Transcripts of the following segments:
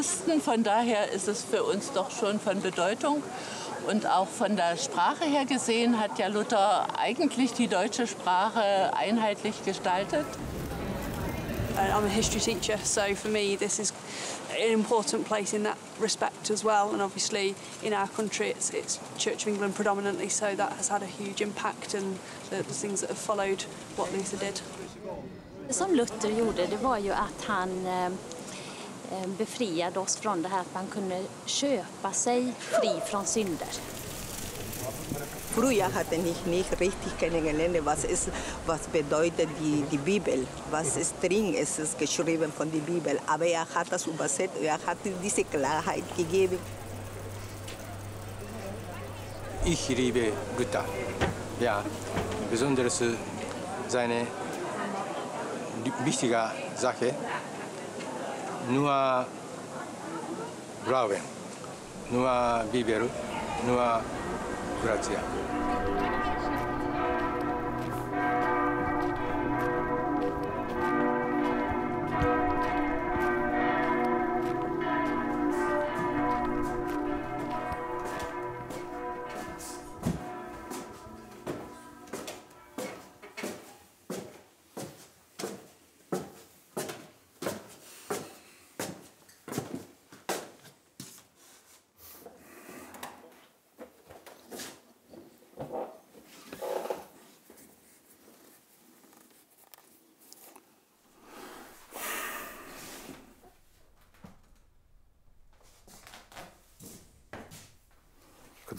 Christen, von daher ist es für uns doch schon von Bedeutung. Und auch von der Sprache her gesehen hat ja Luther eigentlich die deutsche Sprache einheitlich gestaltet. I'm a history teacher, so for me this is an important place in that respect as well. And obviously in our country it's, it's Church of England predominantly, so that has had a huge impact and the, the things that have followed what Luther did. Det som Luther gjorde det var ju att han eh, befriade oss från det här att man kunde köpa sig fri från synder. Früher hatte ich nicht richtig kennengelernt, was, ist, was bedeutet die, die Bibel, was ist drin, es ist geschrieben von der Bibel. Aber er hat das übersetzt, er hat diese Klarheit gegeben. Ich liebe Luther. Ja, besonders seine wichtige Sache, nur Glauben, nur Bibel, nur Grazie.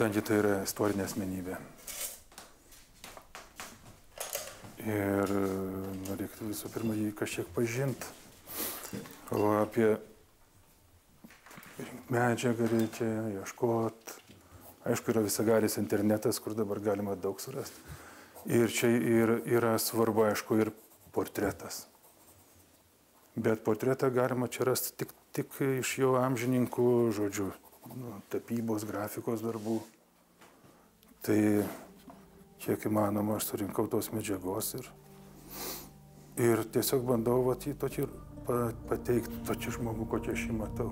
Kadangi tai yra istorinė asmenybė. Ir nu, reiktų visų pirma jį kažkiek pažinti. O apie medžiagą reikia ieškoti. Aišku, yra visagaris internetas, kur dabar galima daug surasti. Ir čia ir, yra svarbu, aišku, ir portretas. Bet portretą galima čia rasti tik, tik iš jo amžininkų žodžių, nu, tapybos, grafikos darbų. Tai kiek įmanoma aš surinkau tos medžiagos ir, ir tiesiog bandau vat, jį tokį pateikti, tokį žmogų, kokį aš jį matau.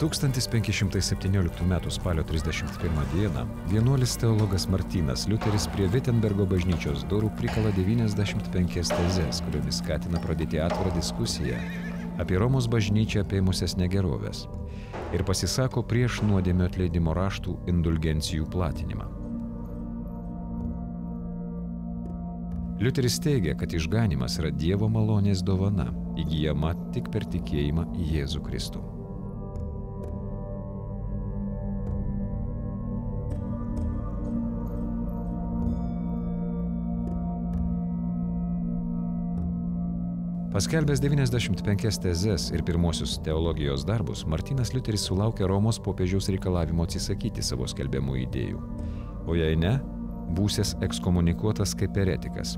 1517 m. spalio 31 d. vienuolis teologas Martynas Liuteris prie Wittenbergo bažnyčios durų prikala 95 tezes, kuriomis skatina pradėti atvirą diskusiją apie Romos bažnyčią apėmusias negerovės ir pasisako prieš nuodėmio atleidimo raštų indulgencijų platinimą. Liuteris teigia, kad išganimas yra Dievo malonės dovana, įgyjama tik per tikėjimą į Jėzų Kristų. Paskelbęs 95 tezes ir pirmosius teologijos darbus, Martinas Liuteris sulaukė Romos popiežiaus reikalavimo atsisakyti savo skelbiamų idėjų. O jei ne, būsės ekskomunikuotas kaip eretikas.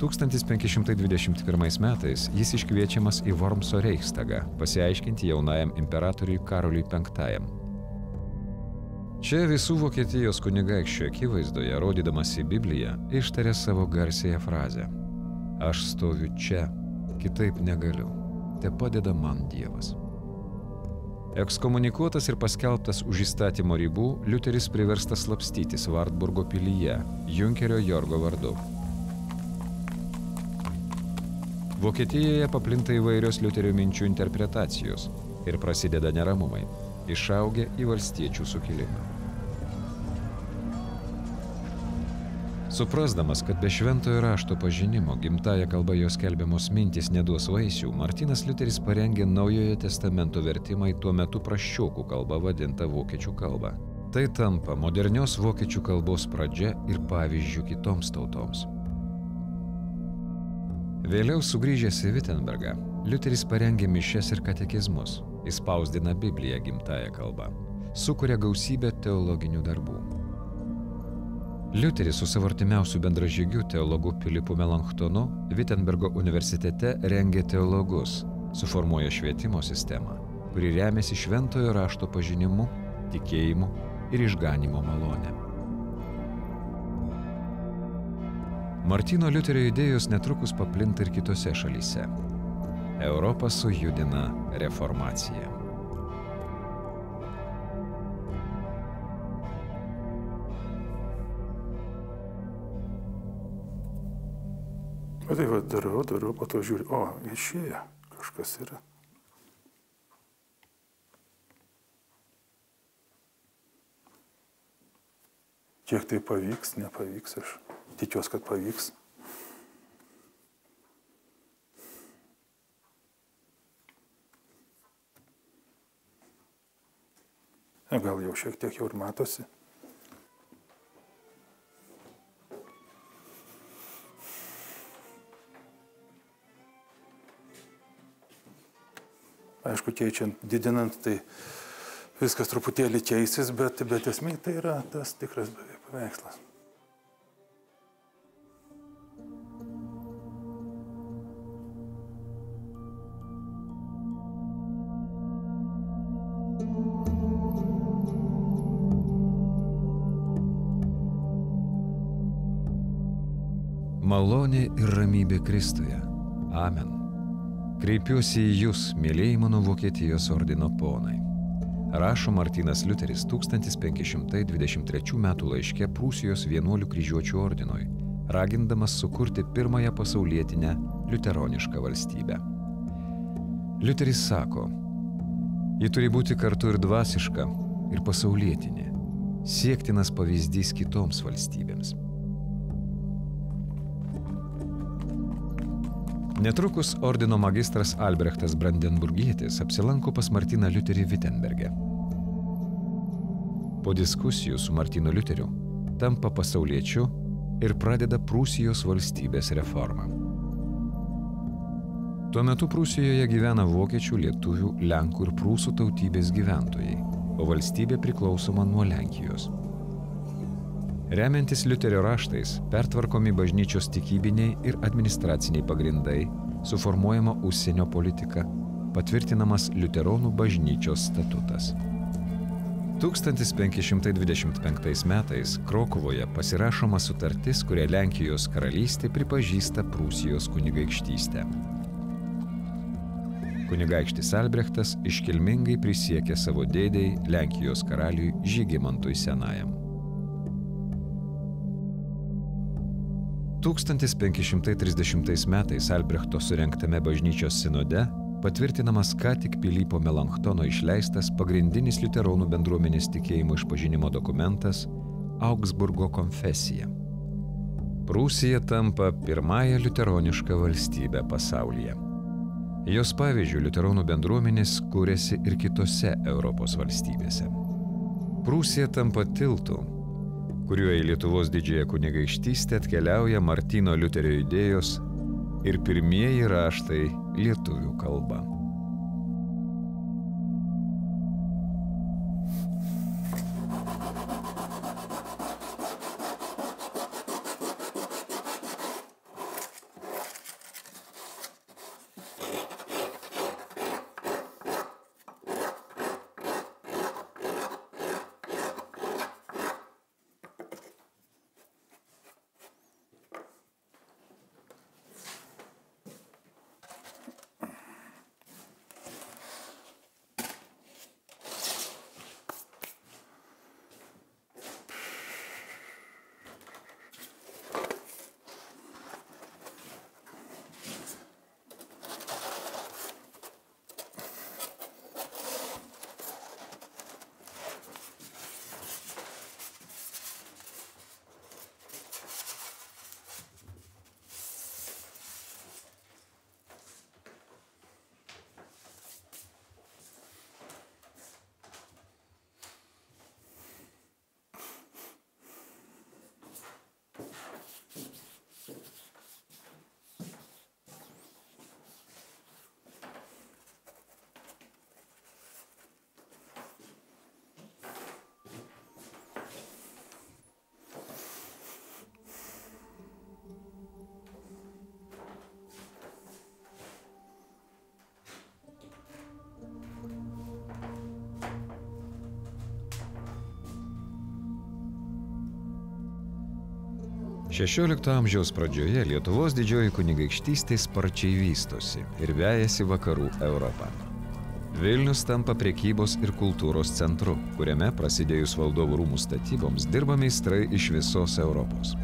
1521 metais jis iškviečiamas į Wormso Reichstagą pasiaiškinti jaunajam imperatoriui Karoliui V. Čia visų Vokietijos kunigaikščio akivaizdoje, rodydamas į Bibliją, ištarė savo garsėją frazę – Aš stoviu čia, kitaip negaliu. Te padeda man Dievas. Ekskomunikuotas ir paskelbtas už įstatymo ribų, Liuteris priverstas slapstytis Vartburgo pilyje, Junkerio Jorgo vardu. Vokietijoje paplinta įvairios Liuterio minčių interpretacijos ir prasideda neramumai, išaugę į valstiečių sukilimą. Suprasdamas, kad be šventojo rašto pažinimo gimtaja kalba jos kelbiamos mintis neduos vaisių, Martinas Liuteris parengė Naujojo testamento vertimą į tuo metu praščiokų kalbą vadintą vokiečių kalbą. Tai tampa modernios vokiečių kalbos pradžia ir pavyzdžių kitoms tautoms. Vėliau sugrįžęs į Wittenbergą, Liuteris parengė mišes ir katekizmus, įspausdina Bibliją gimtają kalbą, sukuria gausybę teologinių darbų. Liuteris su savo artimiausiu bendražygiu teologu Filipu Melanchtonu Wittenbergo universitete rengė teologus, suformuoja švietimo sistemą, kuri remiasi šventojo rašto pažinimu, tikėjimu ir išganimo malonė. Martino Liuterio idėjos netrukus paplinta ir kitose šalyse. Europą sujudina reformacija. Tai va darau, darau, po to žiūriu, o, išėjo, kažkas yra. Kiek tai pavyks, nepavyks, aš tikiuosi, kad pavyks. Gal jau šiek tiek jau ir matosi. Aišku, keičiant, didinant, tai viskas truputėlį keisis, bet, bet esmė tai yra tas tikras beveik paveikslas. Malonė ir ramybė Kristuje. Amen. Kreipiuosi į Jūs, mėlyjei mano Vokietijos ordino ponai. Rašo Martinas Liuteris 1523 m. laiške Prūsijos vienuolių kryžiuočių ordinui, ragindamas sukurti pirmąją pasaulietinę liuteronišką valstybę. Liuteris sako, ji turi būti kartu ir dvasiška, ir pasaulietinė, siektinas pavyzdys kitoms valstybėms. Netrukus ordino magistras Albrechtas Brandenburgietis apsilanko pas Martiną Liuterį Wittenberge. Po diskusijų su Martinu Liuteriu tampa pasauliečiu ir pradeda Prūsijos valstybės reformą. Tuo metu Prūsijoje gyvena vokiečių, lietuvių, lenkų ir prūsų tautybės gyventojai, o valstybė priklausoma nuo Lenkijos. Remiantis Liuterio raštais, pertvarkomi bažnyčios tikybiniai ir administraciniai pagrindai, suformuojama užsienio politika, patvirtinamas Liuteronų bažnyčios statutas. 1525 metais Krokuvoje pasirašoma sutartis, kuria Lenkijos karalystė pripažįsta Prūsijos kunigaikštystę. Kunigaikštis Albrechtas iškilmingai prisiekė savo dėdėjai Lenkijos karaliui Žygimantui Senajam. 1530 metais Albrechto surenktame bažnyčios sinode patvirtinamas ką tik Pilypo Melanktono išleistas pagrindinis liuteronų bendruomenės tikėjimo išpažinimo dokumentas Augsburgo konfesija. Prūsija tampa pirmąją liuteronišką valstybę pasaulyje. Jos pavyzdžių liuteronų bendruomenės kūrėsi ir kitose Europos valstybėse. Prūsija tampa tiltų kuriuo į Lietuvos didžiąją kunigaikštystę atkeliauja Martino Liuterio idėjos ir pirmieji raštai lietuvių kalba. XVI amžiaus pradžioje Lietuvos didžioji kunigaikštystė sparčiai vystosi ir vejasi vakarų Europą. Vilnius tampa priekybos ir kultūros centru, kuriame prasidėjus valdovų rūmų statyboms dirba meistrai iš visos Europos.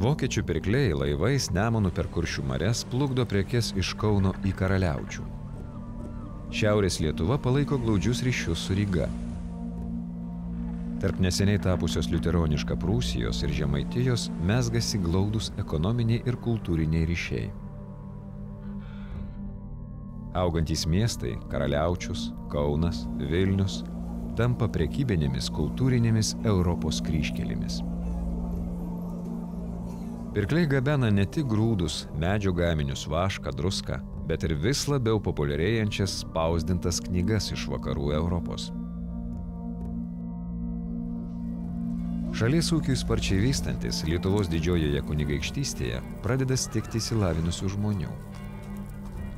Vokiečių pirkliai laivais Nemonų per kuršių mares plukdo prekes iš Kauno į Karaliaučių. Šiaurės Lietuva palaiko glaudžius ryšius su Ryga, Tarp neseniai tapusios liuteroniška Prūsijos ir Žemaitijos mesgasi glaudus ekonominiai ir kultūriniai ryšiai. Augantys miestai - Karaliaučius, Kaunas, Vilnius - tampa prekybinėmis kultūrinėmis Europos kryškelėmis. Pirkliai gabena ne tik grūdus, medžio gaminius, vašką, druską, bet ir vis labiau populiarėjančias spausdintas knygas iš vakarų Europos. Šalies ūkiui sparčiai vystantis Lietuvos didžiojoje kunigaikštystėje pradeda stikti įsilavinusių žmonių.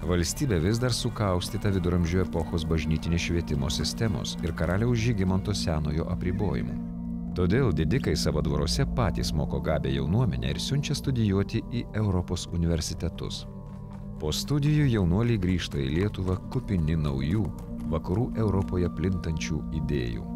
Valstybė vis dar sukaustyta viduramžių epochos bažnytinės švietimo sistemos ir karaliaus Žygimanto senojo apribojimų. Todėl didikai savo dvaruose patys moko gabę jaunuomenę ir siunčia studijuoti į Europos universitetus. Po studijų jaunuoliai grįžta į Lietuvą kupini naujų, vakarų Europoje plintančių idėjų.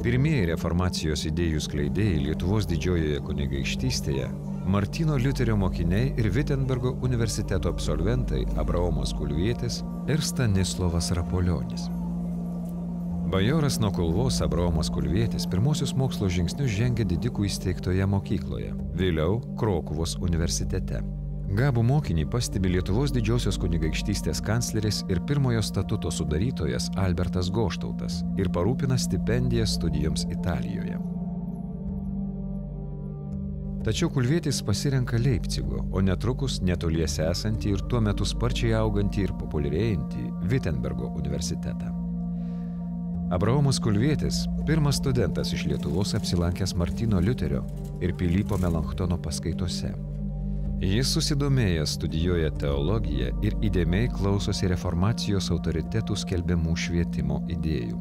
Pirmieji reformacijos idėjų skleidėjai Lietuvos didžiojoje kunigaikštystėje - Martino Liuterio mokiniai ir Wittenbergo universiteto absolventai Abraomas Kulvietis ir Stanislovas Rapolionis. Bajoras nuo Kulvos Abraomas Kulvietis pirmosius mokslo žingsnius žengė didikų įsteigtoje mokykloje, vėliau Krokuvos universitete. Gabų mokinį pastebi Lietuvos didžiosios kunigaikštystės kancleris ir pirmojo statuto sudarytojas Albertas Goštautas ir parūpina stipendiją studijoms Italijoje. Tačiau Kulvietis pasirenka Leipcigo, o netrukus netoliese esantį ir tuo metu sparčiai augantį ir populiarėjantį Wittenbergo universitetą. Abraomas Kulvietis - pirmas studentas iš Lietuvos apsilankęs Martino Liuterio ir Pilypo Melanktono paskaitose. Jis susidomėjęs studijuoja teologiją ir įdėmiai klausosi reformacijos autoritetų skelbiamų švietimo idėjų.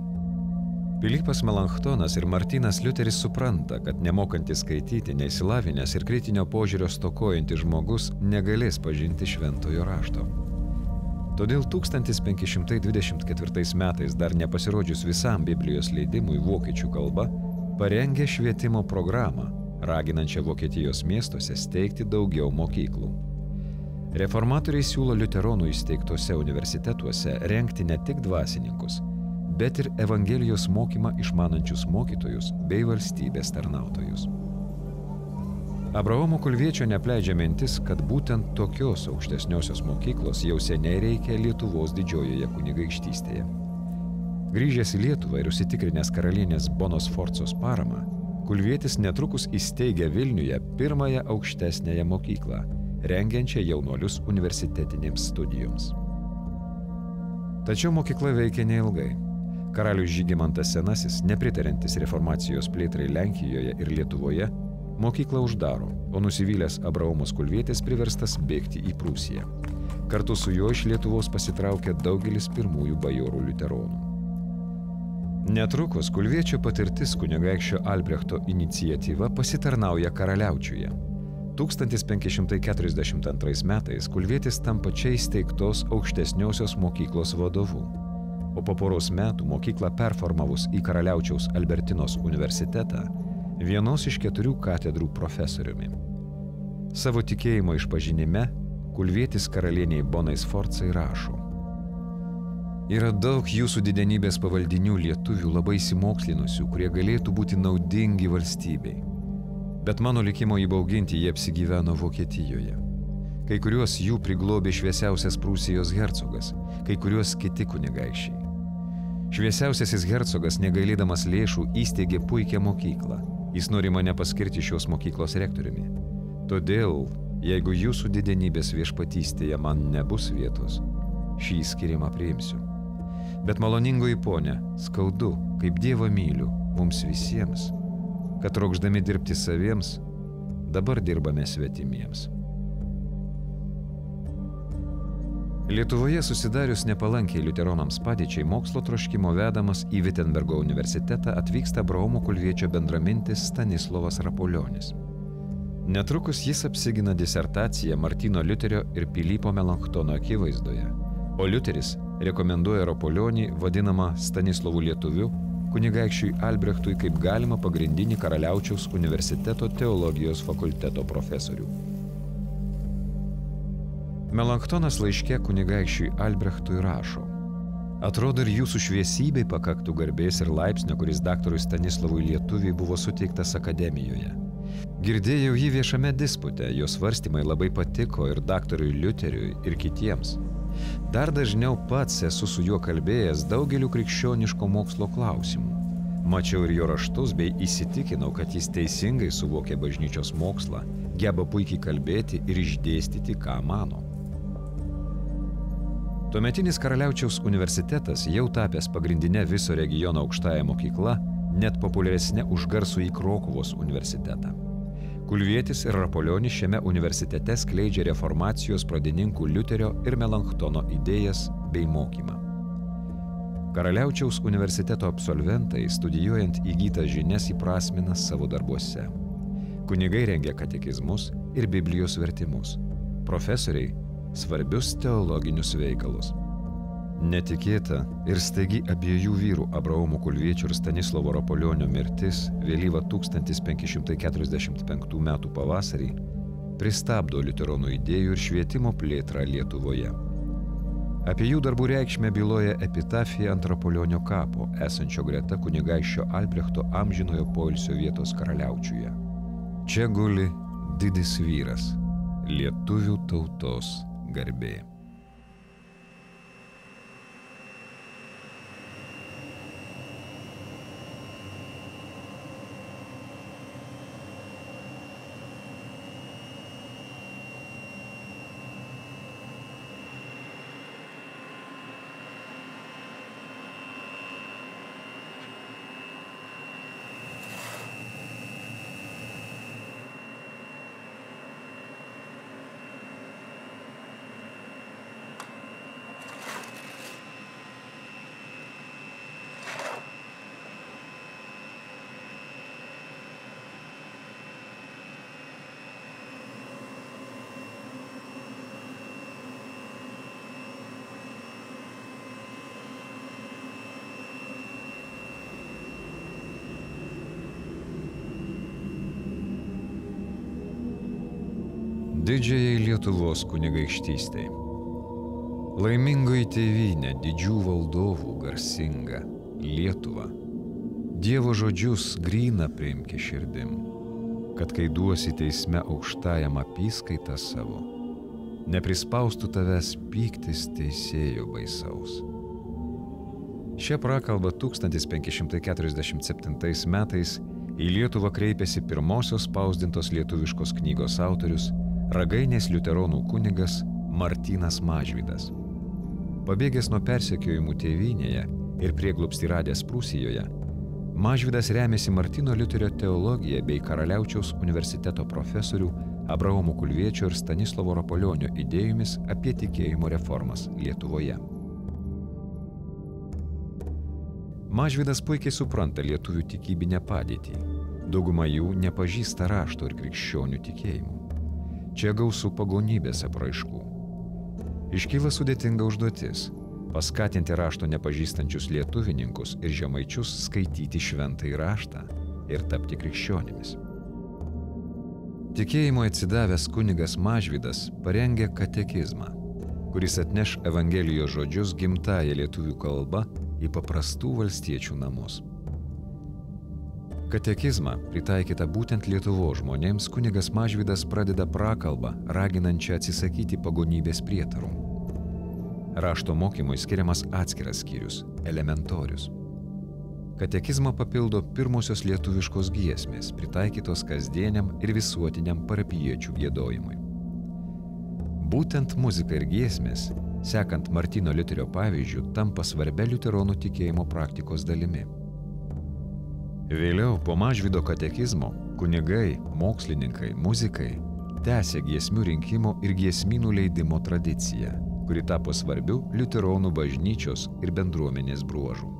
Pilypas Melanchtonas ir Martinas Liuteris supranta, kad nemokantis skaityti, neįsilavinęs ir kritinio požiūrio stokojantis žmogus negalės pažinti šventojo rašto. Todėl 1524 metais dar nepasirodžius visam Biblijos leidimui vokiečių kalba, parengė švietimo programą, raginančią Vokietijos miestuose steigti daugiau mokyklų. Reformatoriai siūlo liuteronų įsteigtose universitetuose renkti ne tik dvasininkus, bet ir Evangelijos mokymą išmanančius mokytojus bei valstybės tarnautojus. Abraomo Kulviečio nepleidžia mintis, kad būtent tokios aukštesniosios mokyklos jau seniai reikia Lietuvos didžiojoje kunigaikštystėje. Grįžęs į Lietuvą ir užsitikrinęs karalienės Bonos Forcos paramą, Kulvietis netrukus įsteigė Vilniuje pirmąją aukštesnėją mokyklą, rengiančią jaunuolius universitetinėms studijoms. Tačiau mokykla veikė neilgai. Karalius Žygimantas Senasis, nepritarintis reformacijos plėtrai Lenkijoje ir Lietuvoje, mokyklą uždaro, o nusivylęs Abraomas Kulvietis priverstas bėgti į Prūsiją. Kartu su juo iš Lietuvos pasitraukė daugelis pirmųjų bajorų liuteronų. Netrukus Kulviečio patirtis kunigaikščio Albrechto iniciatyva pasitarnauja karaliaučiuje. 1542 metais Kulvietis tampa čia įsteigtos aukštesniosios mokyklos vadovu, o po poros metų mokyklą performavus į karaliaučiaus Albertinos universitetą, vienos iš keturių katedrų profesoriumi. Savo tikėjimo išpažinime Kulvietis karalieniai Bonai Sforcai rašo. Yra daug jūsų didenybės pavaldinių lietuvių labai įsimokslinusių, kurie galėtų būti naudingi valstybei. Bet mano likimo įbauginti jie apsigyveno Vokietijoje. Kai kuriuos jų priglobė šviesiausias Prūsijos hercogas, kai kuriuos kiti kunigaikščiai. Šviesiausiasis hercogas, negailėdamas lėšų, įsteigė puikią mokyklą. Jis nori mane paskirti šios mokyklos rektoriumi. Todėl, jeigu jūsų didenybės viešpatystėje man nebus vietos, šį skirimą priimsiu. Bet maloningoji ponė, skaudu, kaip Dievą myliu mums visiems, kad trokšdami dirbti saviems, dabar dirbame svetimiems. Lietuvoje susidarius nepalankiai liuteronams padėčiai mokslo troškimo vedamas į Wittenbergo universitetą atvyksta Braumo kulviečio bendramintis Stanislovas Rapolionis. Netrukus jis apsigina disertaciją Martino Liuterio ir Pilypo Melanktono akivaizdoje, o Liuteris rekomenduoja Rapolionį, vadinamą Stanislavų lietuviu, kunigaikščiui Albrechtui kaip galima pagrindinį Karaliaučiaus universiteto teologijos fakulteto profesorių. Melanktonas laiške kunigaikščiui Albrechtui rašo. Atrodo ir jūsų šviesybei pakaktų garbės ir laipsnio, kuris daktarui Stanislavui Lietuviai buvo suteiktas akademijoje. Girdėjau jį viešame dispute, jo svarstymai labai patiko ir daktarui Liuteriui, ir kitiems. Dar dažniau pats esu su juo kalbėjęs daugeliu krikščioniško mokslo klausimų. Mačiau ir jo raštus bei įsitikinau, kad jis teisingai suvokė bažnyčios mokslą, geba puikiai kalbėti ir išdėstyti, ką mano. Tuometinis Karaliaučiaus universitetas, jau tapęs pagrindinė viso regiono aukštąją mokyklą, net populiaresnė už garsų į Krokuvos universitetą. Kulvietis ir Rapolionis šiame universitete skleidžia reformacijos pradininkų Liuterio ir Melanktono idėjas bei mokymą. Karaliaučiaus universiteto absolventai studijuojant įgytas žinias įprasmina savo darbuose. Kunigai rengia katekizmus ir Biblijos vertimus. Profesoriai svarbius teologinius veikalus. Netikėta ir staigi abiejų vyrų Abraomo Kulviečio ir Stanislovo Rapolionio mirtis vėlyvą 1545 m. pavasarį pristabdo liuteronų idėjų ir švietimo plėtrą Lietuvoje. Apie jų darbų reikšmę byloja epitafija ant Rapolionio kapo, esančio greta kunigaiščio Albrechto amžinojo poilsio vietos karaliaučiuje. Čia guli didis vyras - lietuvių tautos garbė. Didžiajai Lietuvos kunigaikštystei. Laimingoji tėvynė didžių valdovų garsinga Lietuva. Dievo žodžius gryna priimki širdim, kad kai duosi teisme aukštajam apyskaitą savo, neprispaustų tavęs pyktis teisėjo baisaus. Šią prakalbą 1547 metais į Lietuvą kreipėsi pirmosios spausdintos lietuviškos knygos autorius Ragainės liuteronų kunigas Martinas Mažvydas. Pabėgęs nuo persekiojimų tėvynėje ir prieglupsti radęs Prūsijoje, Mažvydas remiasi Martino Liuterio teologiją bei Karaliaučiaus universiteto profesorių Abraomo Kulviečio ir Stanislovo Rapolionio idėjomis apie tikėjimo reformas Lietuvoje. Mažvydas puikiai supranta lietuvių tikybinę padėtį. Dauguma jų nepažįsta rašto ir krikščionių tikėjimų. Čia gausų pagonybės apraiškų. Iškyla sudėtinga užduotis - paskatinti rašto nepažįstančius lietuvininkus ir žemaičius skaityti šventą įraštą ir tapti krikščionimis. Tikėjimo atsidavęs kunigas Mažvydas parengė katekizmą, kuris atneš Evangelijos žodžius gimtają lietuvių kalbą į paprastų valstiečių namus. Katekizmą, pritaikytą būtent Lietuvo žmonėms, kunigas Mažvydas pradeda prakalbą, raginančią atsisakyti pagonybės prietarų. Rašto mokymui skiriamas atskiras skyrius - elementorius. Katekizmą papildo pirmosios lietuviškos giesmės, pritaikytos kasdieniam ir visuotiniam parapiečių gėdojimui. Būtent muzika ir giesmės, sekant Martino Liuterio pavyzdžių, tampa svarbia liuteronų tikėjimo praktikos dalimi. Vėliau, po mažvido katekizmo, kunigai, mokslininkai, muzikai tęsė giesmių rinkimo ir giesmynų leidimo tradiciją, kuri tapo svarbiu liuteronų bažnyčios ir bendruomenės bruožų.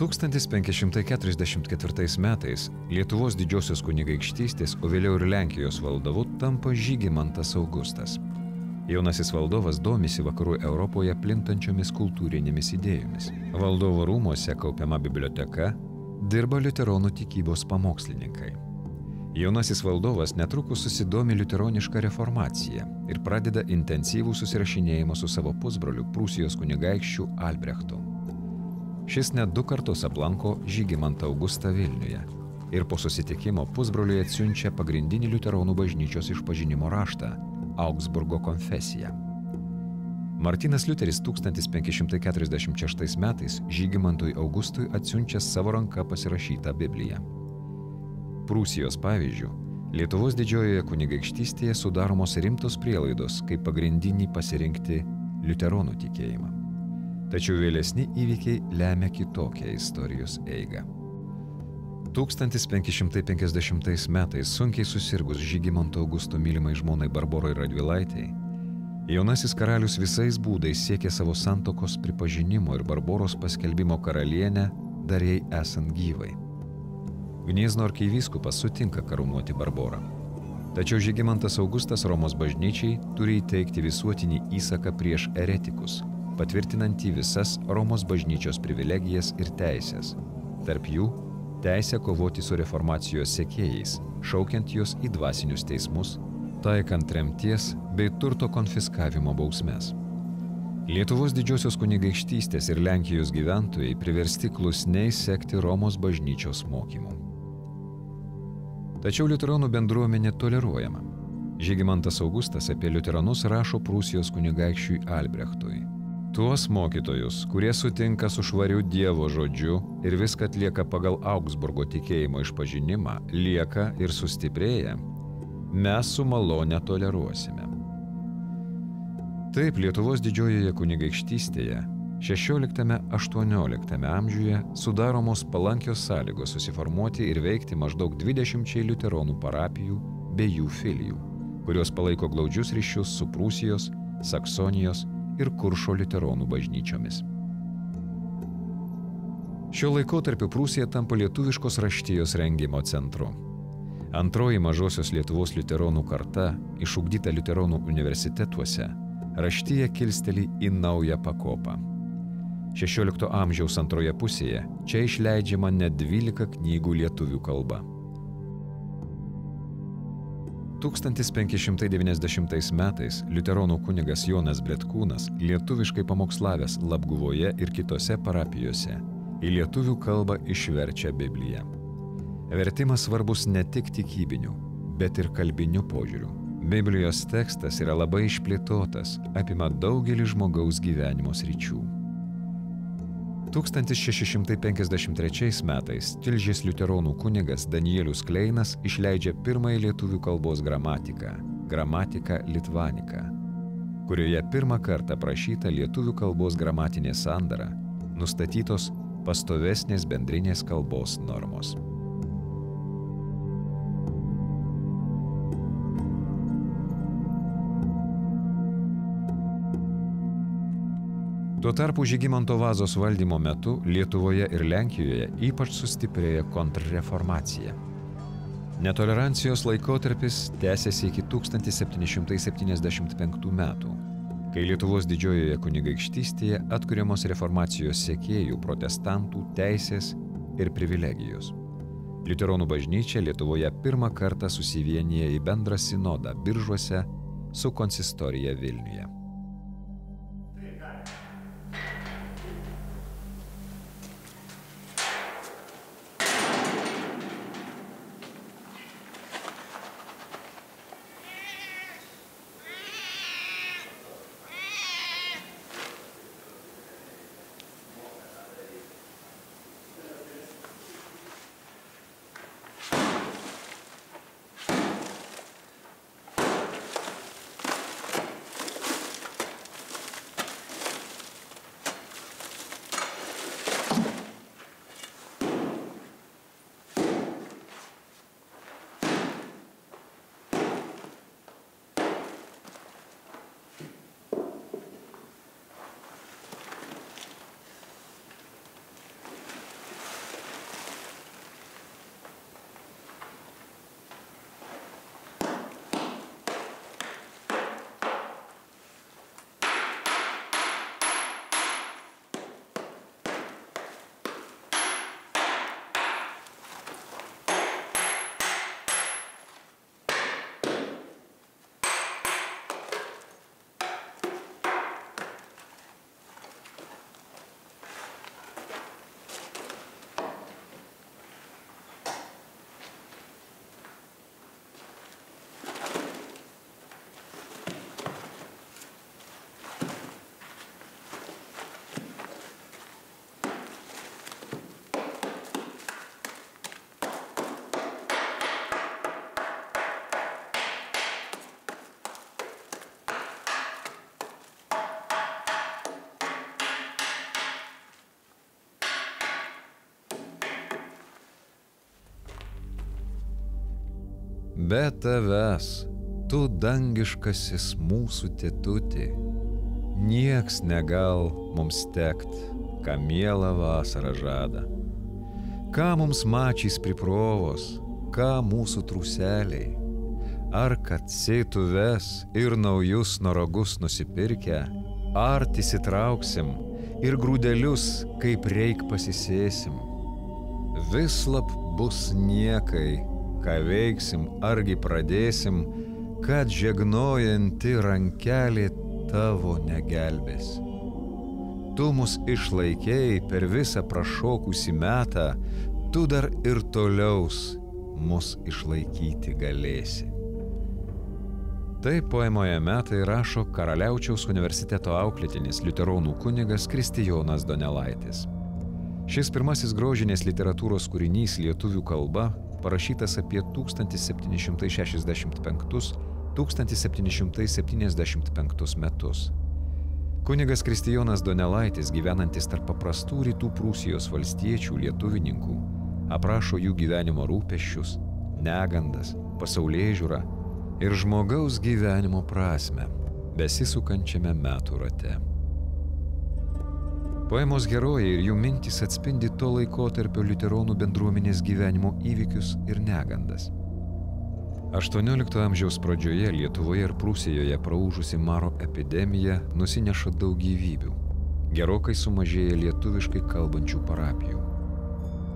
1544 metais Lietuvos didžiosios kunigaikštystės, o vėliau ir Lenkijos valdovu tampa Žygimantas Augustas. Jaunasis valdovas domisi vakarų Europoje plintančiomis kultūrinėmis idėjomis. Valdovo rūmose kaupiama biblioteka, dirba liuteronų tikybos pamokslininkai. Jaunasis valdovas netrukus susidomi liuteronišką reformaciją ir pradeda intensyvų susirašinėjimą su savo pusbroliu Prūsijos kunigaikščiu Albrechtu. Šis net du kartus aplanko Žygimantą Augustą Vilniuje ir po susitikimo pusbroliui atsiunčia pagrindinį liuteronų bažnyčios išpažinimo raštą - Augsburgo konfesiją. Martinas Liuteris 1546 metais Žygimantui Augustui atsiunčia savo ranka pasirašytą Bibliją. Prūsijos pavyzdžių, Lietuvos didžiojoje kunigaikštystėje sudaromos rimtos prielaidos, kaip pagrindinį pasirinkti liuteronų tikėjimą. Tačiau vėlesni įvykiai lemia kitokią istorijos eigą. 1550 metais sunkiai susirgus Žygimanto Augusto mylimai žmonai Barborai Radvilaitėjai, jaunasis karalius visais būdais siekė savo santokos pripažinimo ir Barboros paskelbimo karalienę dar jai esant gyvai. Gniezno arkivyskupas sutinka karūnuoti Barborą. Tačiau Žygimantas Augustas Romos bažnyčiai turi įteikti visuotinį įsaką prieš eretikus, patvirtinantį visas Romos bažnyčios privilegijas ir teisės. Tarp jų teisę kovoti su reformacijos sekėjais, šaukiant juos į dvasinius teismus, taikant tremties bei turto konfiskavimo bausmes. Lietuvos didžiosios kunigaikštystės ir Lenkijos gyventojai priversti klusniai sekti Romos bažnyčios mokymų. Tačiau liuteronų bendruomenė toleruojama. Žygimantas Augustas apie liuteronus rašo Prūsijos kunigaikščiui Albrechtui. Tuos mokytojus, kurie sutinka su švariu Dievo žodžiu ir viską atlieka pagal Augsburgo tikėjimo išpažinimą, lieka ir sustiprėja, mes su malone toleruosime. Taip Lietuvos didžiojoje kunigaikštystėje 16-18 amžiuje sudaromos palankios sąlygos susiformuoti ir veikti maždaug 20 liuteronų parapijų bei jų filijų, kurios palaiko glaudžius ryšius su Prūsijos, Saksonijos ir Kuršo liuteronų bažnyčiomis. Šiuo laikotarpiu Prūsija tampa lietuviškos raštijos rengimo centru. Antroji mažosios Lietuvos liuteronų karta, išugdyta liuteronų universitetuose, raštyje kilsteli į naują pakopą. XVI amžiaus antroje pusėje čia išleidžiama net 12 knygų lietuvių kalba. 1590 metais liuteronų kunigas Jonas Bretkūnas lietuviškai pamokslavęs Labguvoje ir kitose parapijose į lietuvių kalbą išverčia Bibliją. Vertimas svarbus ne tik tikybiniu, bet ir kalbiniu požiūriu. Biblijos tekstas yra labai išplėtotas, apima daugelį žmogaus gyvenimo sričių. 1653 metais Tilžės liuteronų kunigas Danielius Kleinas išleidžia pirmąją lietuvių kalbos gramatiką - Gramatika Litvanika, kurioje pirmą kartą prašyta lietuvių kalbos gramatinė sandara, nustatytos pastovesnės bendrinės kalbos normos. Tuo tarpu Žygimanto vazos valdymo metu Lietuvoje ir Lenkijoje ypač sustiprėja kontrreformacija. Netolerancijos laikotarpis tęsiasi iki 1775 metų, kai Lietuvos didžiojoje kunigaikštystėje atkuriamos reformacijos sekėjų protestantų teisės ir privilegijos. Liuteronų bažnyčia Lietuvoje pirmą kartą susivienyje į bendrą sinodą biržuose su konsistorija Vilniuje. Be tavęs, tu dangiškasis mūsų tėtuti, nieks negal mums tekt, ką mielą vasarą žada. Ką mums mačys priprovos, ką mūsų truseliai, ar kad sėtuves ir naujus norogus nusipirkę, ar įsitrauksim ir grūdelius kaip reik pasisėsim. Vis lab bus niekai, ką veiksim argi pradėsim, kad žegnojanti rankelė tavo negelbės. Tu mus išlaikėjai per visą prašokusį metą, tu dar ir toliaus mus išlaikyti galėsi. Taip poemoje metai rašo Karaliaučiaus universiteto auklėtinis liuteronų kunigas Kristijonas Donelaitis. Šis pirmasis grožinės literatūros kūrinys lietuvių kalba parašytas apie 1765-1775 metus. Kunigas Kristijonas Donelaitis, gyvenantis tarp paprastų rytų Prūsijos valstiečių lietuvininkų, aprašo jų gyvenimo rūpeščius, negandas, pasaulyje žiūrą ir žmogaus gyvenimo prasme, besisukančiame metų rate. Poemos herojai ir jų mintys atspindi to laiko tarpio liuteronų bendruomenės gyvenimo įvykius ir negandas. 18 amžiaus pradžioje Lietuvoje ir Prūsijoje praūžusi maro epidemija nusineša daug gyvybių. Gerokai sumažėja lietuviškai kalbančių parapijų.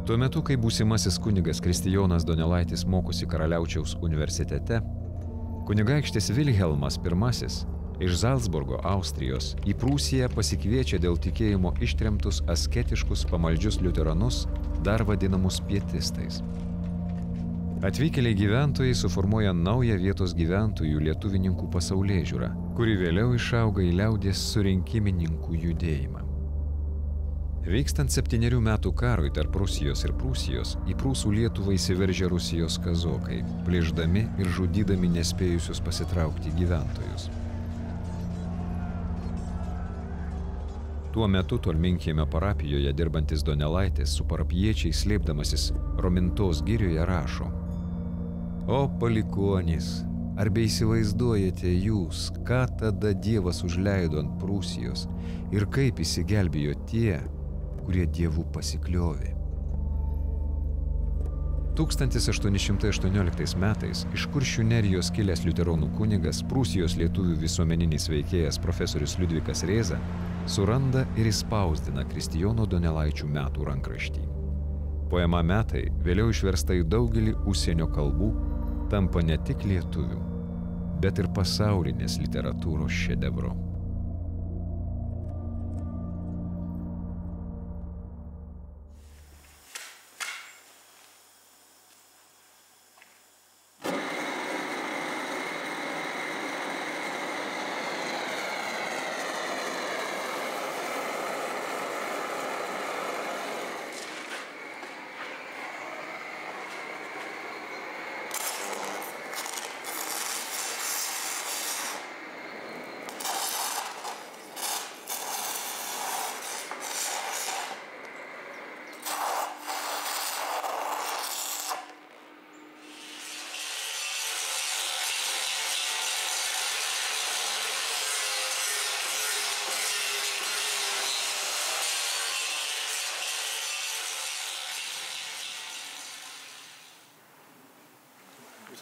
Tuo metu, kai būsimasis kunigas Kristijonas Donelaitis mokosi Karaliaučiaus universitete, kunigaikštis Vilhelmas I iš Zalzburgo, Austrijos, į Prūsiją pasikviečia dėl tikėjimo ištremtus asketiškus pamaldžius liuteranus, dar vadinamus pietistais. Atvykėliai gyventojai suformuoja naują vietos gyventojų lietuvininkų pasaulyje žiūrą, kuri vėliau išauga į liaudės surinkimininkų judėjimą. Vykstant septyniarių metų karui tarp Rusijos ir Prūsijos, į Prūsų Lietuvą įsiveržė Rusijos kazokai, plėždami ir žudydami nespėjusius pasitraukti gyventojus. Tuo metu Tolminkiemio parapijoje dirbantis Donelaitis su parapiečiai slėpdamasis Romintos girioje rašo O palikuonys, ar be įsivaizduojate jūs, ką tada Dievas užleido ant Prūsijos ir kaip įsigelbėjo tie, kurie dievų pasikliovė? 1818 metais iš kuršių nerijos kilęs liuteronų kunigas, Prūsijos lietuvių visuomeninis veikėjas profesorius Liudvikas Rėza suranda ir įspausdina Kristijono Donelaičių metų rankraštį. Poema metai, vėliau išversta į daugelį užsienio kalbų, tampa ne tik lietuvių, bet ir pasaulinės literatūros šedevro.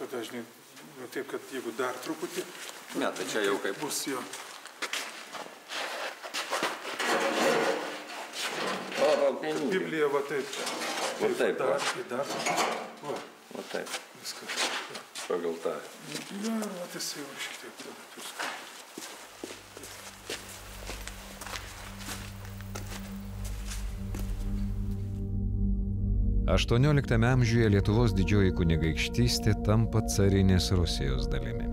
'Tada, žinai, nu, taip, kad jeigu dar truputį. Ne, tai čia jau kaip. Bus jo. Biblija va taip. Va taip, va. dar. Va, Va taip, viskas. pagal tą. Jo, ir va, jisai jau šiek tiek tada. Viskas. 18 amžiuje Lietuvos didžioji kunigaikštystė tampa carinės Rusijos dalimi.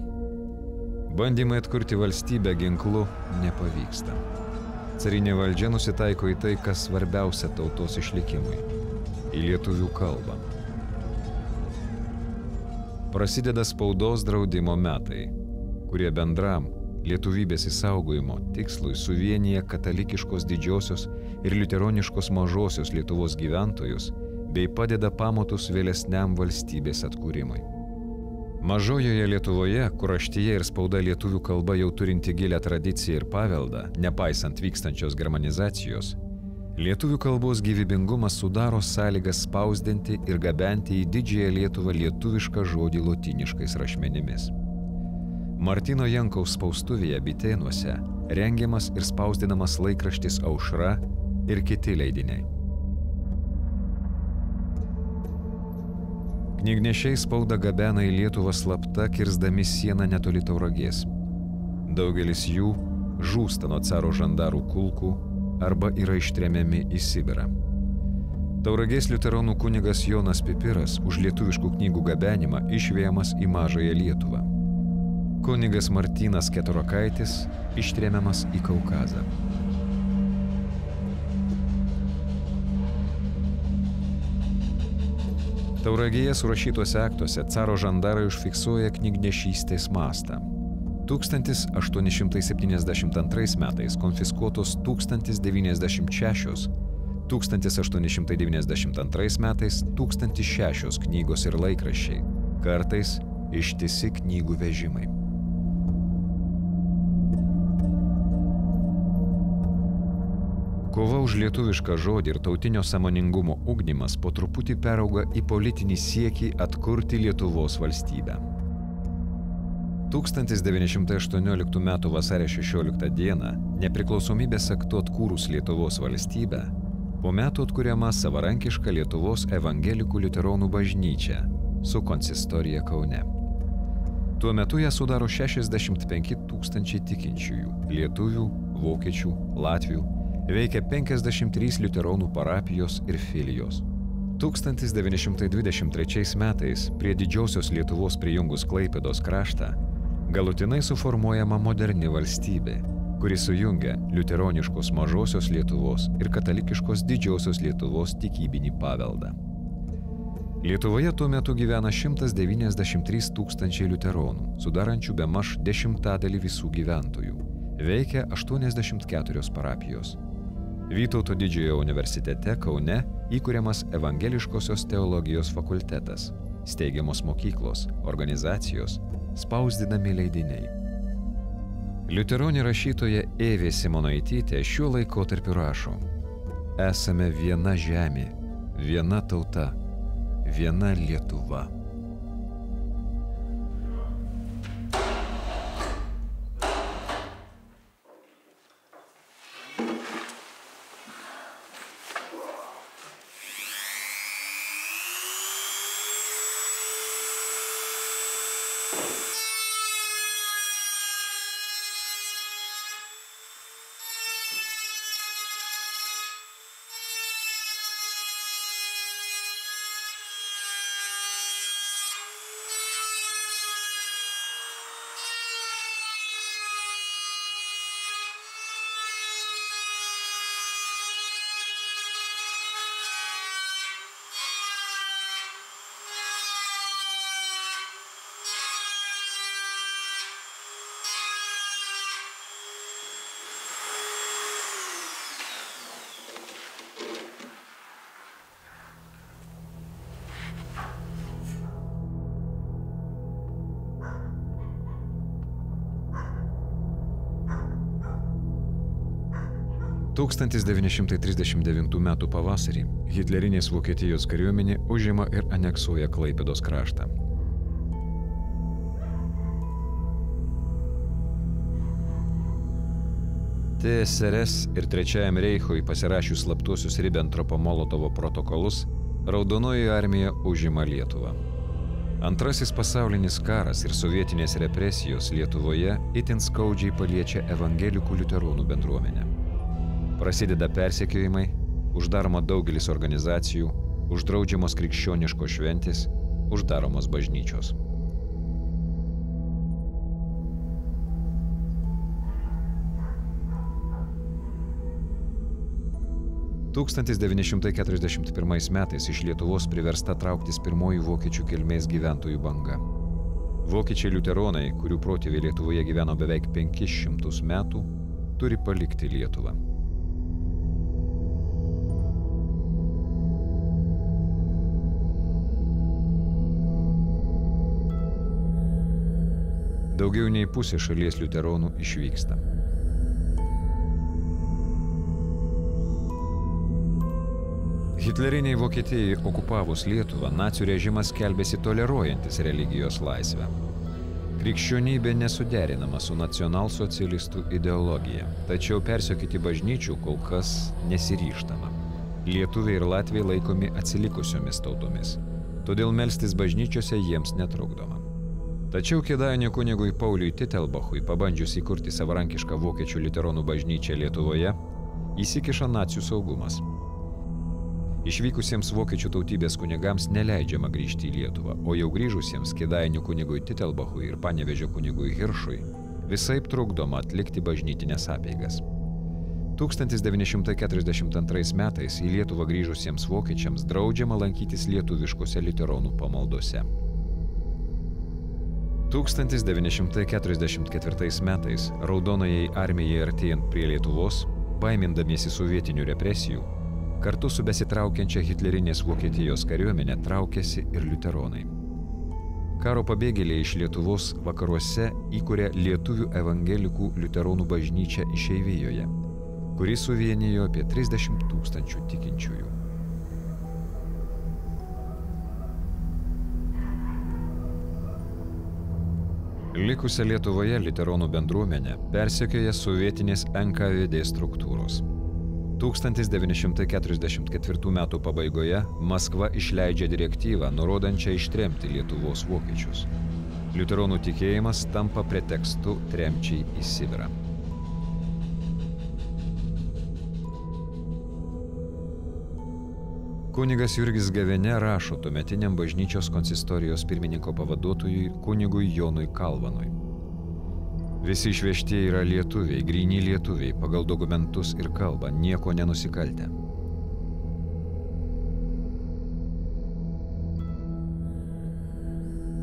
Bandymai atkurti valstybę ginklu nepavyksta. Carinė valdžia nusitaiko į tai, kas svarbiausia tautos išlikimui - į lietuvių kalbą. Prasideda spaudos draudimo metai, kurie bendram lietuvybės įsaugojimo tikslui suvienyje katalikiškos didžiosios ir liuteroniškos mažosios Lietuvos gyventojus bei padeda pamatus vėlesniam valstybės atkūrimui. Mažojoje Lietuvoje, kur aštyje ir spauda lietuvių kalba jau turinti gilę tradiciją ir paveldą, nepaisant vykstančios germanizacijos, Lietuvių kalbos gyvybingumas sudaro sąlygas spausdinti ir gabenti į didžiąją Lietuvą lietuvišką žodį lotiniškais rašmenimis. Martino Jankaus spaustuvėje Bitėnuose rengiamas ir spausdinamas laikraštis Aušra ir kiti leidiniai. Knygnešiai spauda gabena į Lietuvą slapta, kirzdami sieną netoli tauragės. Daugelis jų žūsta nuo caro žandarų kulkų arba yra ištremiami į Sibirą. Tauragės liuteronų kunigas Jonas Pipiras už lietuviškų knygų gabenimą išvėjamas į Mažąją Lietuvą. Kunigas Martynas Keturokaitis ištremiamas į Kaukazą. Tauragėje surašytuose aktuose caro žandarai užfiksuoja knygnešystės mastą. 1872 metais konfiskuotos 1096, 1892 metais 1006 knygos ir laikraščiai, kartais ištisi knygų vežimai. Kova už lietuvišką žodį ir tautinio samoningumo ugdymas po truputį perauga į politinį siekį atkurti Lietuvos valstybę. 1918 m. vasario 16 d. nepriklausomybės aktu atkūrus Lietuvos valstybę, po metų atkuriama savarankiška Lietuvos evangelikų liuteronų bažnyčia su konsistorija Kaune. Tuo metu ją sudaro 65 tūkstančiai tikinčiųjų - lietuvių, vokiečių, latvių, veikia 53 liuteronų parapijos ir filijos. 1923 metais prie didžiosios Lietuvos prijungus Klaipėdos kraštą galutinai suformuojama moderni valstybė, kuri sujungia liuteroniškos mažosios Lietuvos ir katalikiškos didžiosios Lietuvos tikybinį paveldą. Lietuvoje tuo metu gyvena 193 tūkstančiai liuteronų, sudarančių be maž dešimtadalį visų gyventojų. Veikia 84 parapijos. Vytauto didžiojo universitete Kaune įkūriamas Evangeliškosios teologijos fakultetas, steigiamos mokyklos, organizacijos, spausdinami leidiniai. Liuteronė rašytoja Evė Simonaitytė šiuo laikotarpiu rašo Esame viena žemė, viena tauta, viena Lietuva. 1939 m. pavasarį hitlerinės Vokietijos kariuomenė užima ir aneksuoja Klaipėdos kraštą. TSRS ir Trečiajam Reichui pasirašius slaptuosius Ribbentropo Molotovo protokolus, Raudonoji armija užima Lietuvą. Antrasis pasaulinis karas ir sovietinės represijos Lietuvoje itin skaudžiai paliečia evangelikų liuteronų bendruomenę. Prasideda persekiojimai, uždaroma daugelis organizacijų, uždraudžiamos krikščioniškos šventės, uždaromos bažnyčios. Tūkstantis 1941 metais iš Lietuvos priversta trauktis pirmoji vokiečių kilmės gyventojų banga. Vokiečiai liuteronai, kurių protėviai Lietuvoje gyveno beveik 500 metų, turi palikti Lietuvą. Daugiau nei pusė šalies liuteronų išvyksta. Hitleriniai Vokietijai okupavus Lietuvą, nacijų režimas kelbėsi toleruojantis religijos laisvę. Krikščionybė nesuderinama su nacionalsocialistų ideologija, tačiau persiokyti bažnyčių kol kas nesiryštama. Lietuviai ir Latviai laikomi atsilikusiomis tautomis, todėl melstis bažnyčiose jiems netrukdoma. Tačiau kėdainių kunigui Pauliui Titelbachui, pabandžius įkurti savarankišką vokiečių liuteronų bažnyčią Lietuvoje, įsikiša nacijų saugumas. Išvykusiems vokiečių tautybės kunigams neleidžiama grįžti į Lietuvą, o jau grįžusiems Kėdainių kunigui Titelbachui ir Panevežio kunigui Hiršui visai trukdoma atlikti bažnytinės apeigas. 1942 metais į Lietuvą grįžusiems vokiečiams draudžiama lankytis lietuviškose liuteronų pamaldose. 1944 metais Raudonajai armijai artėjant prie Lietuvos, baimindamiesi sovietinių represijų, Kartu su besitraukiančia hitlerinės Vokietijos kariuomenė traukėsi ir liuteronai. Karo pabėgėliai iš Lietuvos vakaruose įkūrė Lietuvių evangelikų liuteronų bažnyčią išeivijoje, kuri suvienijo apie 30 tūkstančių tikinčiųjų. Likusią Lietuvoje liuteronų bendruomenę persekioja sovietinės NKVD struktūros. 1944 m. pabaigoje Maskva išleidžia direktyvą, nurodančią ištremti Lietuvos vokiečius. Liuteronų tikėjimas tampa pretekstu tremčiai į Sibirą. Kunigas Jurgis Gavene rašo tuometiniam bažnyčios konsistorijos pirmininko pavaduotojui kunigui Jonui Kalvanui. Visi išvežtieji yra lietuviai, gryni lietuviai, pagal dokumentus ir kalbą, nieko nenusikaltę.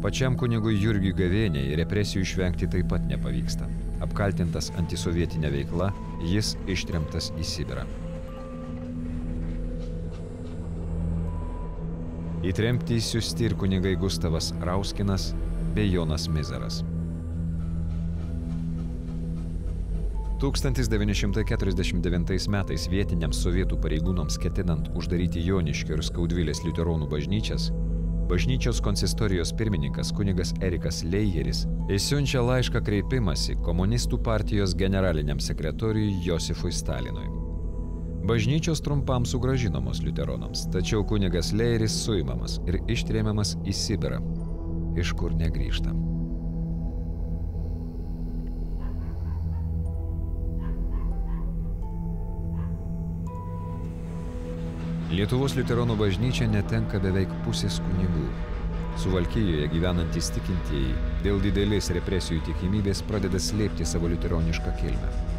Pačiam kunigui Jurgiui Gavėniai represijų išvengti taip pat nepavyksta. Apkaltintas antisovietinė veikla, jis ištremtas į Sibirą. Įtremti įsiusti ir kunigai Gustavas Rauskinas bei Jonas Mizaras. 1949 metais vietiniams sovietų pareigūnams ketinant uždaryti Joniškio ir Skaudvilės liuteronų bažnyčias, bažnyčios konsistorijos pirmininkas kunigas Erikas Leijeris įsiunčia laišką kreipimąsi komunistų partijos generaliniam sekretoriui Josifui Stalinui. Bažnyčios trumpam sugražinamos liuteronams, tačiau kunigas Leijeris suimamas ir ištrėmiamas į Sibirą, iš kur negrįžta. Lietuvos liuteronų bažnyčia netenka beveik pusės kunigų. Suvalkyjoje gyvenantys tikintieji dėl didelės represijų tikimybės pradeda slėpti savo liuteronišką kilmę.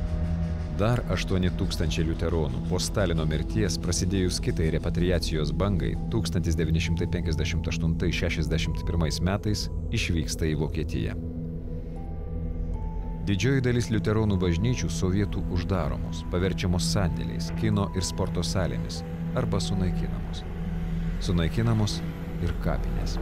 Dar 8 tūkstančiai liuteronų po Stalino mirties prasidėjus kitai repatriacijos bangai 1958-61 metais išvyksta į Vokietiją. Didžioji dalis liuteronų bažnyčių sovietų uždaromos, paverčiamos sandėliais, kino ir sporto salėmis, arba sunaikinamos. Sunaikinamos ir kapinės.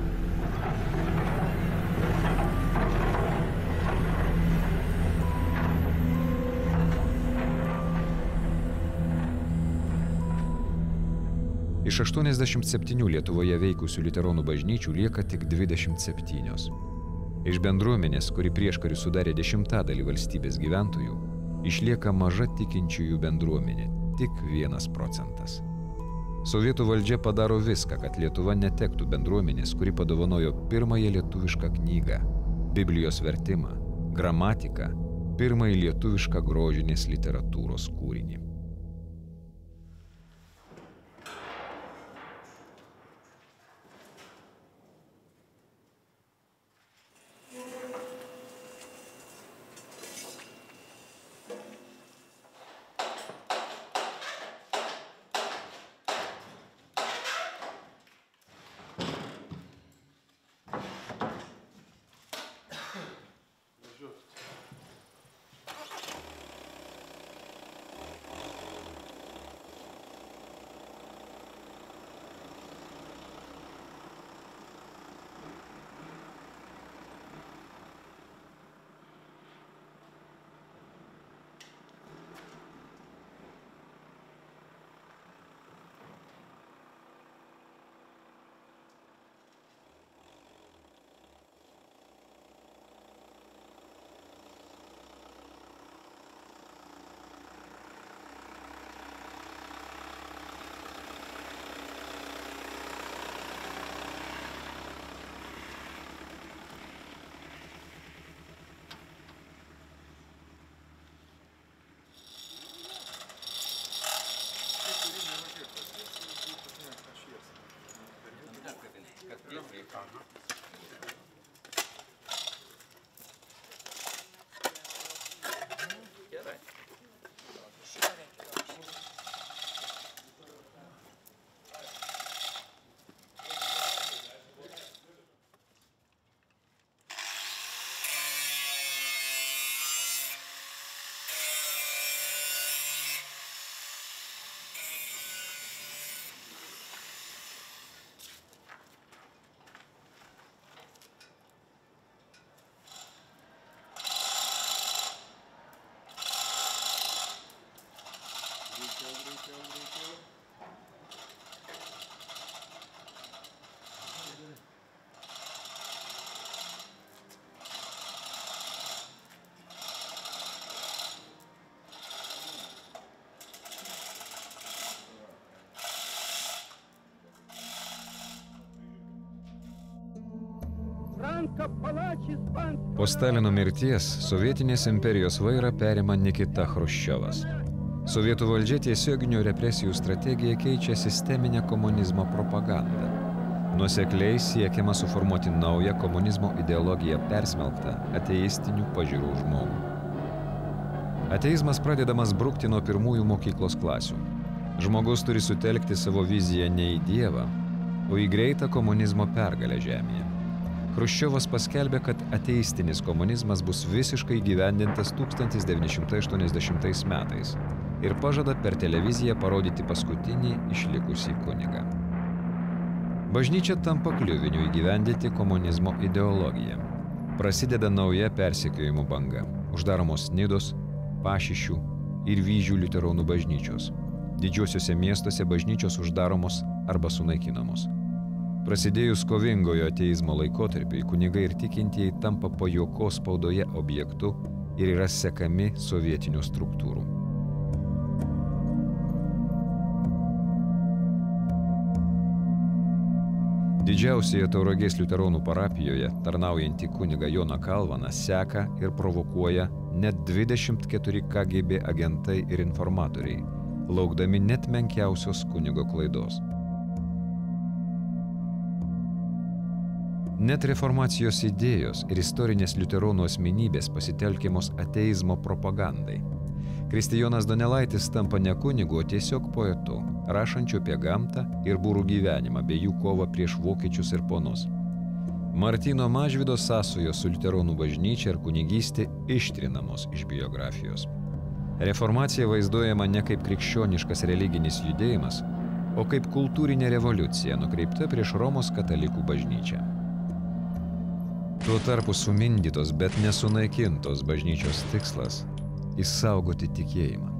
Iš 87 Lietuvoje veikusių liuteronų bažnyčių lieka tik 27. Iš bendruomenės, kuri prieškariu sudarė dešimtadalį valstybės gyventojų, išlieka maža tikinčiųjų bendruomenė - tik vienas procentas. Sovietų valdžia padaro viską, kad Lietuva netektų bendruomenės, kuri padovanojo pirmąją lietuvišką knygą - Biblijos vertimą, gramatiką, pirmąjį lietuvišką grožinės literatūros kūrinį. Po Stalino mirties sovietinės imperijos vairą perima Nikita Hruščiovas. Sovietų valdžia tiesioginių represijų strategiją keičia sisteminę komunizmo propagandą. Nusekliai siekiama suformuoti naują komunizmo ideologiją persmelktą ateistinių pažiūrų žmogų. Ateizmas pradedamas brukti nuo pirmųjų mokyklos klasių. Žmogus turi sutelkti savo viziją ne į Dievą, o į greitą komunizmo pergalę Žemėje. Hruščiovas paskelbė, kad ateistinis komunizmas bus visiškai gyvendintas 1980 metais ir pažada per televiziją parodyti paskutinį išlikusį kunigą. Bažnyčia tampa kliuviniu įgyvendinti komunizmo ideologiją. Prasideda nauja persekiojimų banga. Uždaromos Nidos, Pašišių ir Vyžių liuteronų bažnyčios. Didžiuosiuose miestuose bažnyčios uždaromos arba sunaikinamos. Prasidėjus kovingojo ateizmo laikotarpiai kunigai ir tikintieji tampa pajokos spaudoje objektu ir yra sekami sovietinių struktūrų. Didžiausioje Tauragės liuteronų parapijoje tarnaujantį kunigą Joną Kalvaną seka ir provokuoja net 24 KGB agentai ir informatoriai, laukdami net menkiausios kunigo klaidos. Net reformacijos idėjos ir istorinės liuteronų asmenybės pasitelkiamos ateizmo propagandai. Kristijonas Donelaitis tampa ne kunigu, o tiesiog poetu, rašančiu apie gamtą ir būrų gyvenimą bei jų kovą prieš vokiečius ir ponus. Martino Mažvido sąsojos su liuteronų bažnyčia ir kunigystė ištrinamos iš biografijos. Reformacija vaizduojama ne kaip krikščioniškas religinis judėjimas, o kaip kultūrinė revoliucija nukreipta prieš Romos katalikų bažnyčią. Tuo tarpu sumindytos, bet nesunaikintos bažnyčios tikslas - išsaugoti tikėjimą.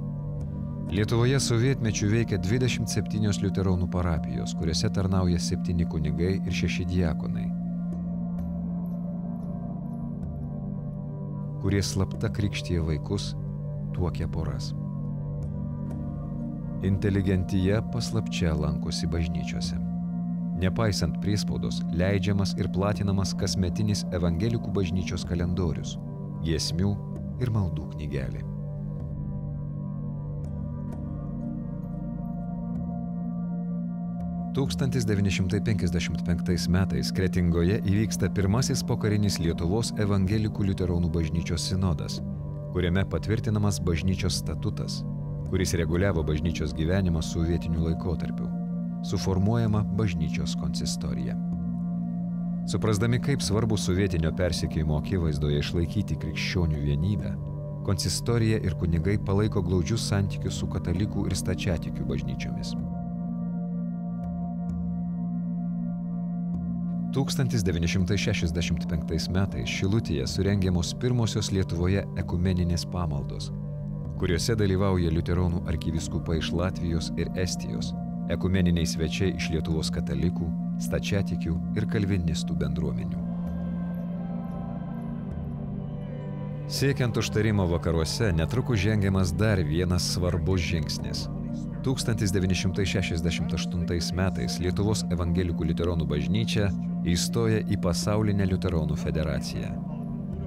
Lietuvoje sovietmečių veikia 27 liuteronų parapijos, kuriuose tarnauja 7 kunigai ir 6 diakonai, kurie slapta krikštyje vaikus, tuokia poras. Inteligentija paslapčia lankosi bažnyčiose. Nepaisant priespaudos, leidžiamas ir platinamas kasmetinis evangelikų bažnyčios kalendorius - giesmių ir maldų knygelė. Tūkstantis 1955 metais Kretingoje įvyksta pirmasis pokarinis Lietuvos evangelikų liuteronų bažnyčios sinodas, kuriame patvirtinamas bažnyčios statutas, kuris reguliavo bažnyčios gyvenimą sovietiniu laikotarpiu. Suformuojama bažnyčios konsistorija. Suprasdami, kaip svarbu sovietinio persikėjimo akivaizdoje išlaikyti krikščionių vienybę, konsistorija ir kunigai palaiko glaudžius santykius su katalikų ir stačiatikių bažnyčiomis. 1965 metais Šilutėje surengiamos pirmosios Lietuvoje ekumeninės pamaldos, kuriuose dalyvauja liuteronų arkiviskupai iš Latvijos ir Estijos, ekumeniniai svečiai iš Lietuvos katalikų, stačiatikių ir kalvinistų bendruomenių. Siekiant užtarimo vakaruose netrukus žengiamas dar vienas svarbus žingsnis 1968 metais Lietuvos evangelikų liuteronų bažnyčia įstoja į pasaulinę liuteronų federaciją.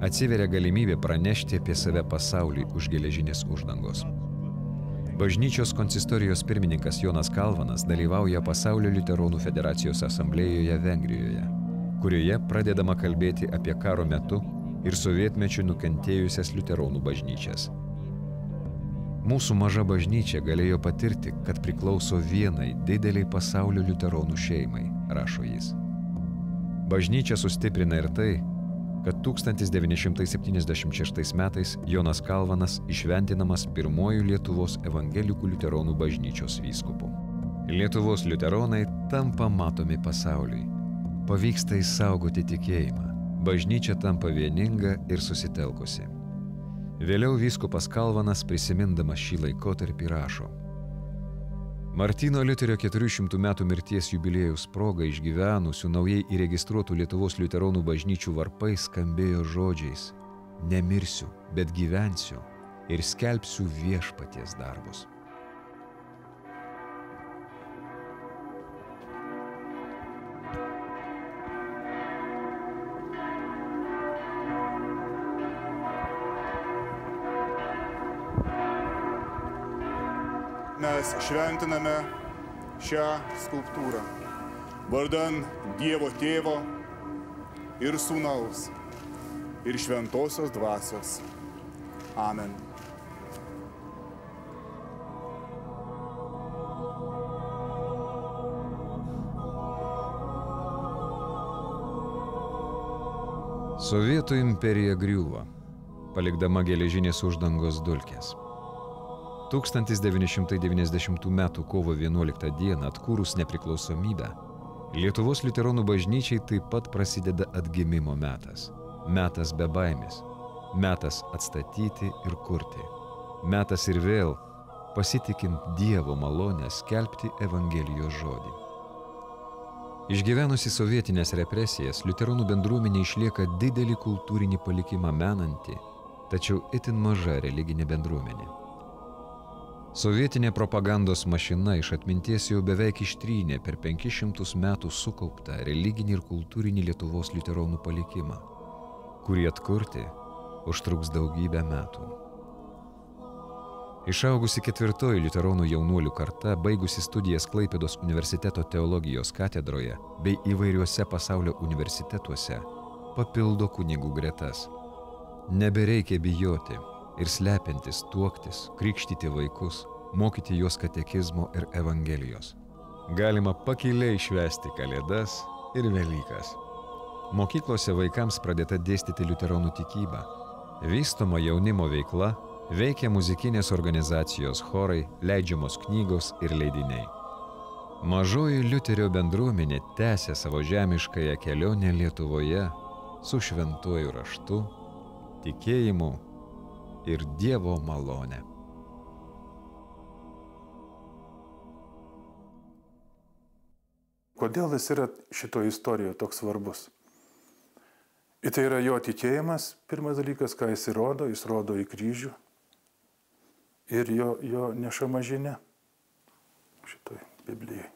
Atsiveria galimybė pranešti apie save pasauliui už geležinės uždangos. Bažnyčios konsistorijos pirmininkas Jonas Kalvanas dalyvauja Pasaulio liuteronų federacijos asamblėjoje Vengrijoje, kurioje pradedama kalbėti apie karo metu ir sovietmečių nukentėjusias liuteronų bažnyčias. Mūsų maža bažnyčia galėjo patirti, kad priklauso vienai dideliai pasaulio liuteronų šeimai, rašo jis. Bažnyčia sustiprina ir tai, kad 1976 metais Jonas Kalvanas išventinamas pirmojų Lietuvos evangelikų liuteronų bažnyčios vyskupu. Lietuvos liuteronai tampa matomi pasauliui. Pavyksta įsaugoti tikėjimą. Bažnyčia tampa vieninga ir susitelkusi. Vėliau vyskupas Kalvanas prisimindamas šį laikotarpį rašo. Martino Liuterio 400 metų mirties jubiliejus proga išgyvenusių naujai įregistruotų Lietuvos liuteronų bažnyčių varpai skambėjo žodžiais - nemirsiu, bet gyvensiu ir skelbsiu viešpaties darbus. Mes šventiname šią skulptūrą. Vardan Dievo tėvo ir sūnaus ir šventosios dvasios. Amen. Sovietų imperija griūva, palikdama geležinės uždangos dulkės. 1990 m. kovo 11 d. atkūrus nepriklausomybę, Lietuvos liuteronų bažnyčiai taip pat prasideda atgimimo metas. Metas be baimės. Metas atstatyti ir kurti. Metas ir vėl, pasitikint Dievo malonę, skelbti Evangelijos žodį. Išgyvenusi sovietinės represijas, liuteronų bendruomenė išlieka didelį kultūrinį palikimą menanti, tačiau itin maža religinė bendruomenė. Sovietinė propagandos mašina iš atminties jau beveik ištrynė per 500 metų sukauptą religinį ir kultūrinį Lietuvos liuteronų palikimą, kurį atkurti užtruks daugybę metų. Išaugusi ketvirtoji liuteronų jaunuolių karta, baigusi studijas Klaipėdos universiteto teologijos katedroje bei įvairiuose pasaulio universitetuose, papildo kunigų gretas. Nebereikia bijoti ir slepiantis tuoktis, krikštyti vaikus, mokyti juos katekizmo ir evangelijos. Galima pakiliai švesti Kalėdas ir Velykas. Mokyklose vaikams pradėta dėstyti liuteronų tikybą. Vystoma jaunimo veikla, veikia muzikinės organizacijos chorai, leidžiamos knygos ir leidiniai. Mažoji liuterio bendruomenė tęsė savo žemiškąją kelionę Lietuvoje su šventuoju raštu, tikėjimu ir Dievo malonę. Kodėl jis yra šito istorijoje toks svarbus? Ir tai yra jo tikėjimas, pirmas dalykas, ką jis įrodo, jis rodo į kryžių ir jo, jo nešama žinia šitoj Biblijai.